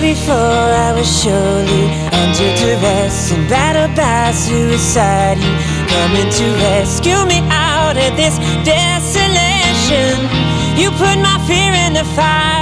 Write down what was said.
before I was surely under duress and battered by suicide. You coming to rescue me out of this desolation. You put my fear in the fire